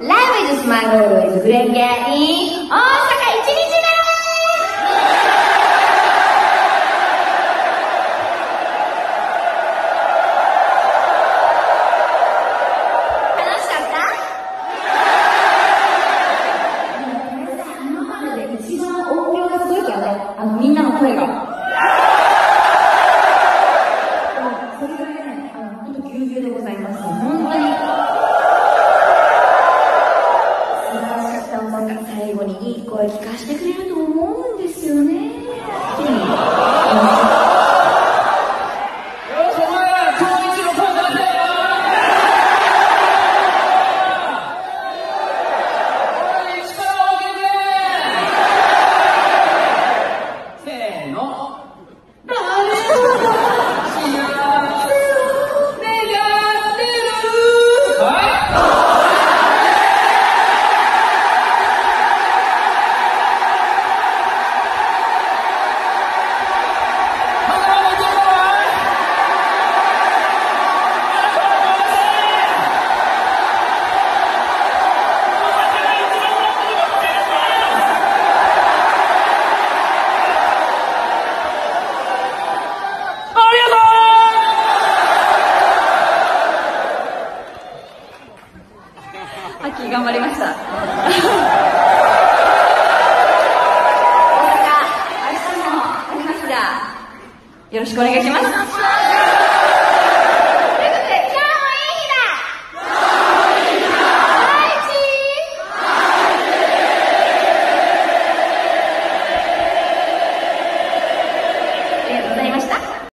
Live is my always グレンゲイン大阪一日楽しかった？今まで一番音量がすごいからね、あのみんなの声が。それぐらいね、あの本当ぎゅうぎゅうでございます。本当に。素晴んが最後にいい声聞かせてくれると思うんですよね。アッキー頑張りました。大阪、明日もありますが、よろしくお願いします。